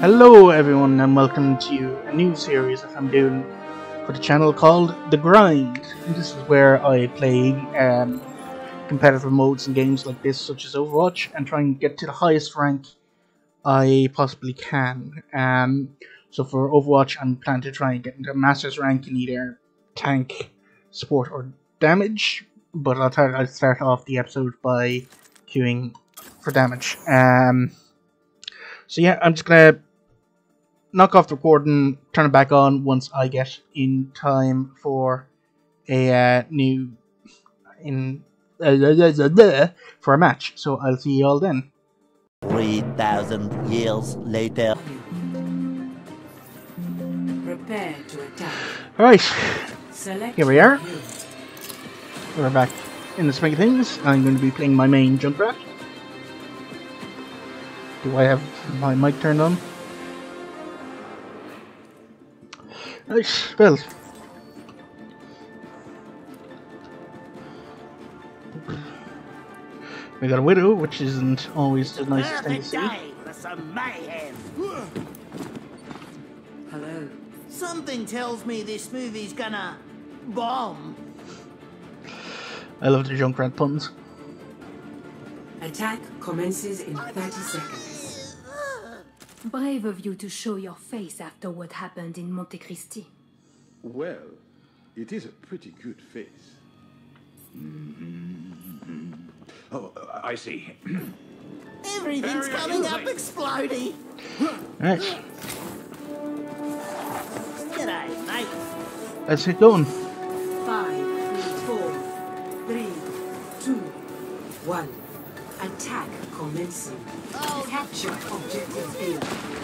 Hello everyone and welcome to a new series that I'm doing for the channel called The Grind. And this is where I play um, competitive modes and games like this such as Overwatch and try and get to the highest rank I possibly can. Um, so for Overwatch I'm planning to try and get into Master's rank in either tank, support or damage. But I'll, I'll start off the episode by queuing for damage. Um, so yeah, I'm just gonna knock off the recording, turn it back on once I get in time for a uh, new in uh, for a match. So I'll see you all then. Three thousand years later. Prepare to attack. All right, Select Here we are. your we're back in the swing of things. I'm going to be playing my main Junkrat. Do I have my mic turned on? Right, well. We got a widow, which isn't always the nicest thing to see. day for some mayhem. Hello. Something tells me this movie's gonna bomb. I love the Junkrat puns. Attack commences in 30 seconds. Brave of you to show your face after what happened in Monte Cristi. Well, it is a pretty good face. Mm-hmm. Oh, I see. Everything's coming up exploding. Right, G'day, mate. let's get going. Five, four, three, two, one. Attack commencing. Capture objective A.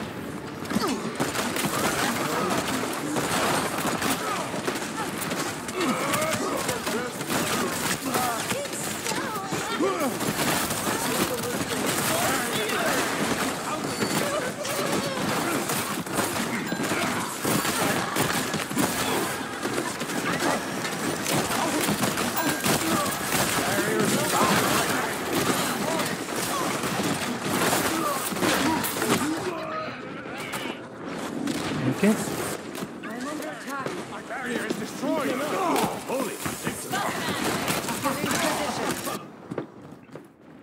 Okay.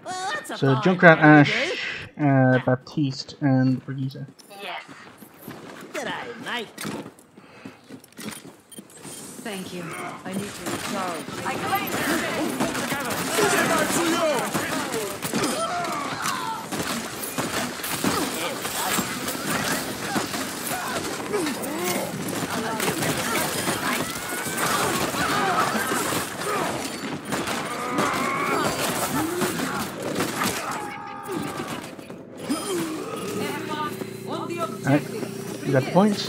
Well, that's a So Junkrat, thing Ashe, uh, Baptiste, and Brigitte. do. G'day, mate. Thank you. I need to recharge. I Alright, you got the points?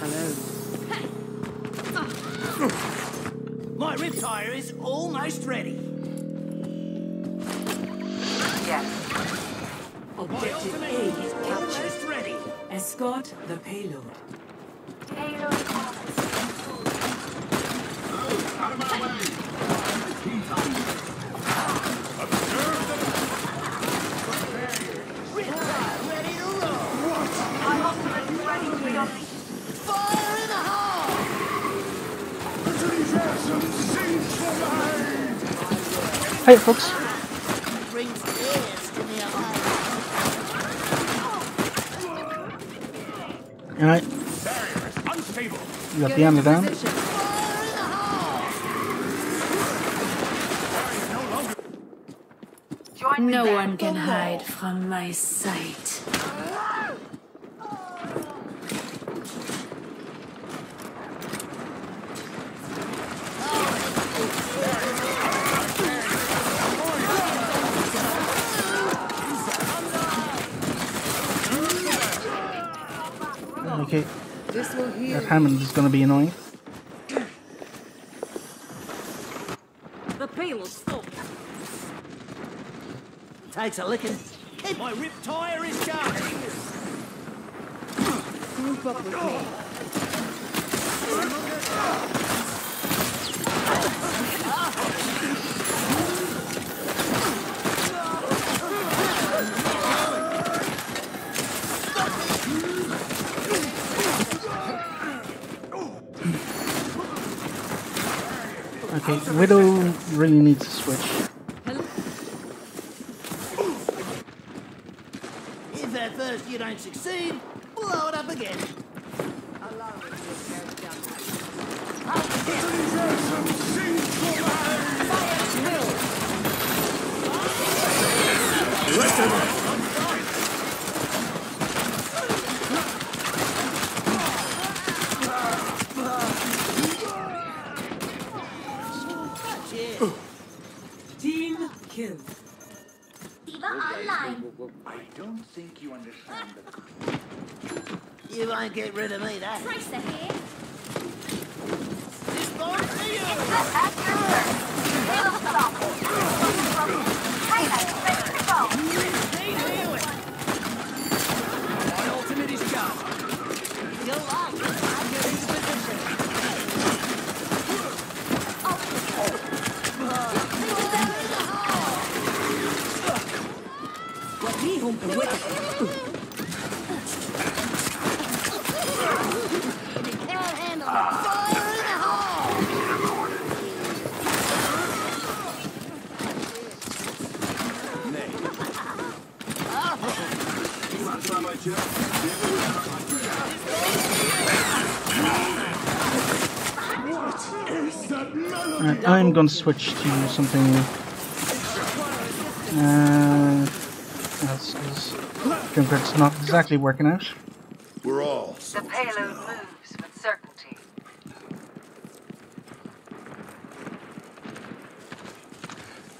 Hello. My RIP-Tire is almost ready. Yes. Objective A is captured. Almost ready. Escort the payload. RIP-Tire ready to roll. Fire in the hole. Hey folks, alright, you got the ammo down. No one can hide from my sight. Okay, This will heal. that Hammond is gonna be annoying. The payload's full. Takes a licking. Keep my rip tire is charged. Group up with me. Ah. Okay, Widow really needs to switch. If at first you don't succeed, blow it up again. Team you the won't get rid of me, that. Tracer here. This boy's for you. At your service. Payload stopped. Payload ready to go. My ultimate is go. You're luck. I'll get into position. Can't handle the fire in the hole. Alright, I'm going to switch to something uh, else because Junkrat's not exactly working out. We're all The payload moves with certainty.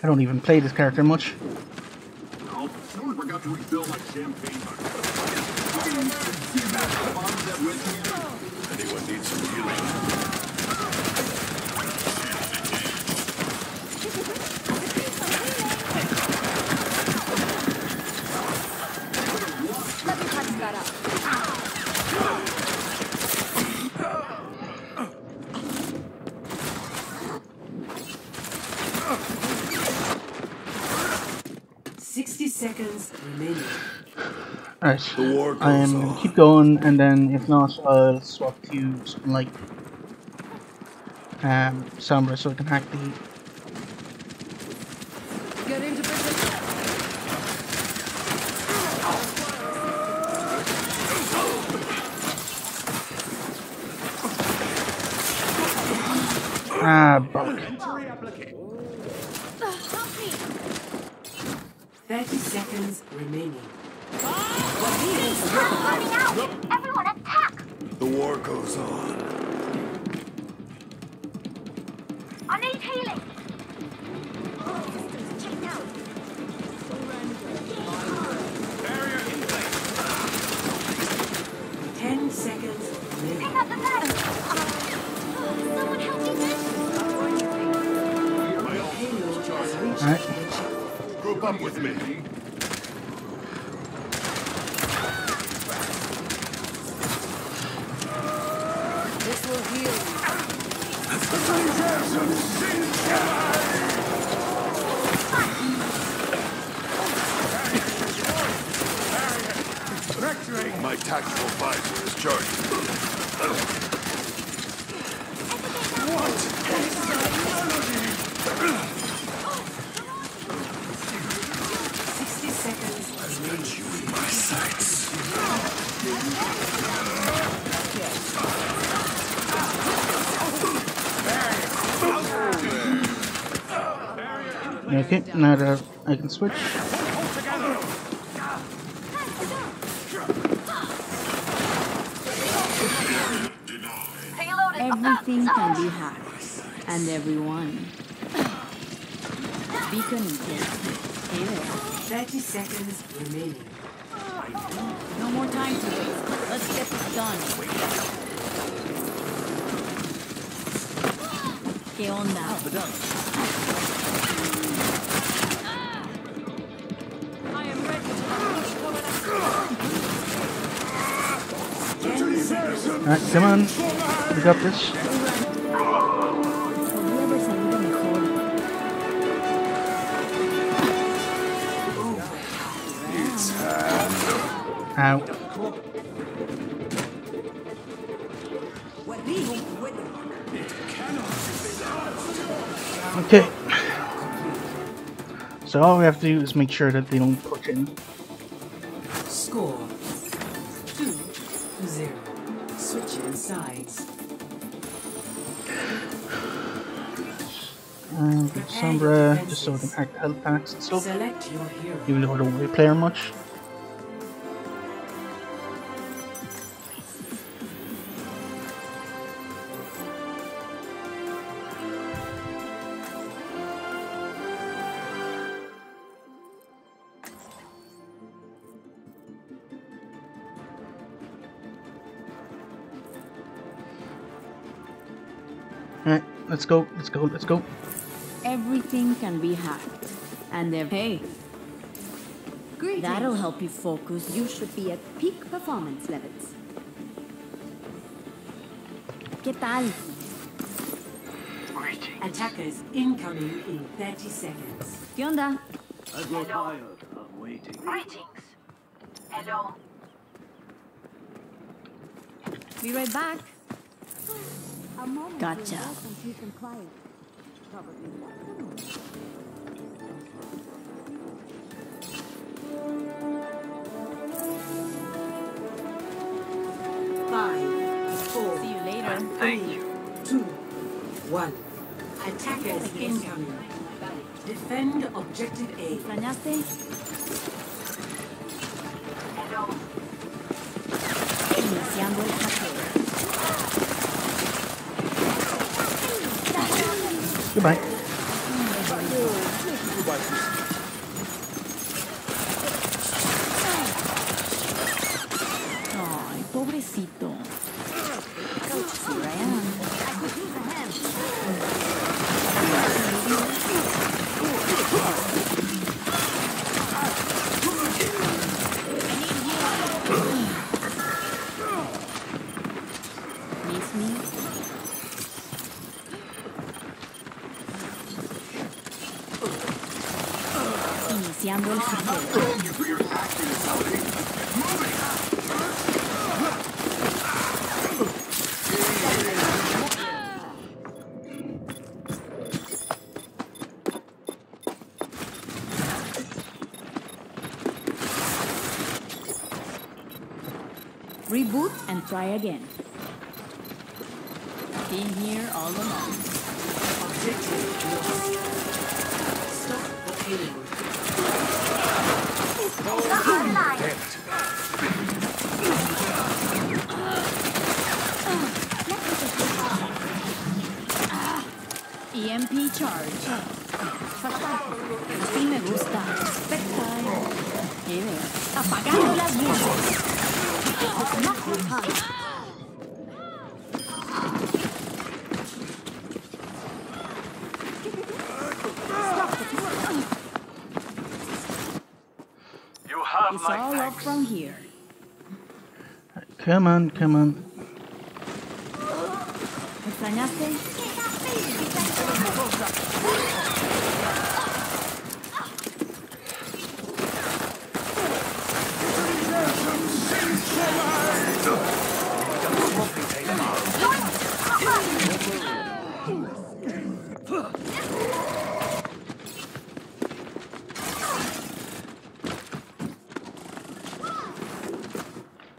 I don't even play this character much. Anyone needs some healing? Sixty seconds remaining. Alright, The war goes I'm gonna keep going and then if not, I'll swap to something like um, Sombra so I can hack the Get into position. Ah, bug. Thirty seconds remaining. Running. Everyone attack. The war goes on. I need healing. Ten seconds. Pick up the knife. Someone help me this. Payload has reached Group up with me. This will heal you. My tactical visor is charged. Sixty seconds remaining. You in my sights. Okay, now that I can switch. Everything can be hacked. And everyone. Beacon in place. Stay there. Thirty seconds remaining. No more time to waste. Let's get this done. ¿Qué onda? Alright, come on. We got this. Ow. Okay. So all we have to do is make sure that they don't push in. Score sides. And get Sombra, just so they can act health packs and stuff. Select your hero. Even though I don't really play her much. Let's go, let's go, let's go. Everything can be hacked. And if hey, Great. that'll help you focus. You should be at peak performance levels. ¿Qué tal? Attackers incoming in 30 seconds. ¿Qué onda? I grow tired of waiting. Greetings. Hello. Be right back. Gotcha. to relax and peace and quiet. Probably not. Five, four, See you later. three, two, one. Attackers incoming. Defend objective A. Goodbye. Reboot and try again. Been here all along. Objective. Stop the payload. EMP charge. Apagando las luces. You have It's all up from here. Come on, come on. ¿Me extrañaste?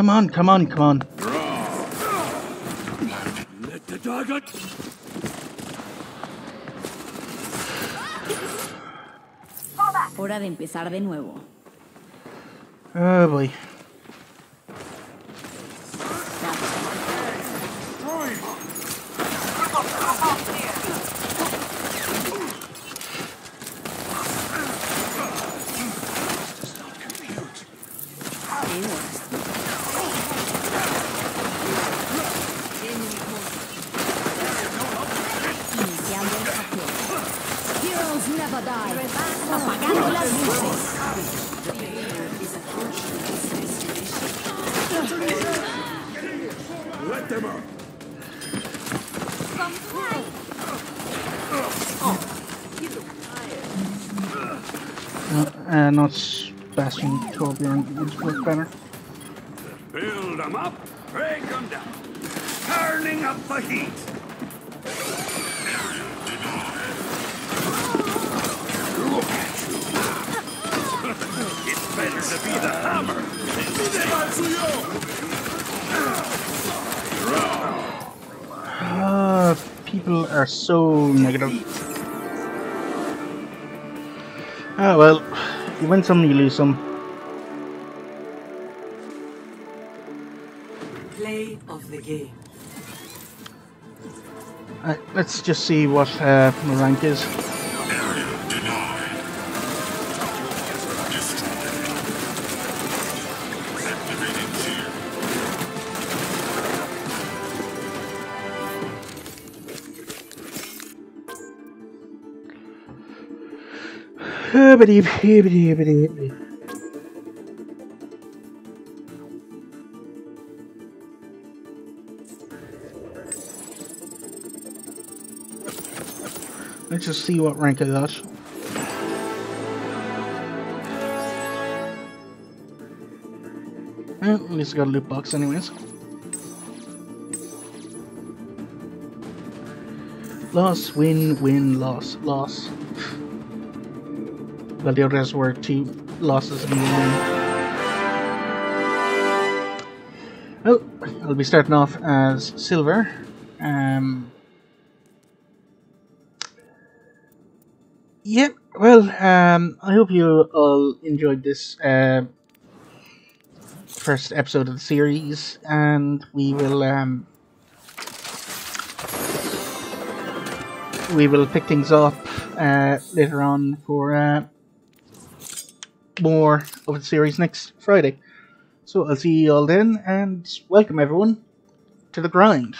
come on, come on, come on. Let the target. Hora de empezar de nuevo. Oh boy. never die. Apagando las luces. Let them up! Uh, uh, not Bastion Torbjorn would work better. Build them up, break them down. Turning up the heat! Look at you! it's better to be the hammer! Ah, people are so negative. Ah well, you win some, you lose some. Play of the game. Uh, let's just see what uh, my rank is. Let's just see what rank I got. Well, at least got a loot box anyways. Loss, win, win, loss, loss. Well, the others were two losses win. Oh, I'll be starting off as silver. Um, Yep. Well, um, I hope you all enjoyed this uh, first episode of the series, and we will um, we will pick things up uh, later on for uh, more of the series next Friday. So I'll see you all then, and welcome everyone to the grind.